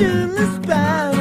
emotionless bound.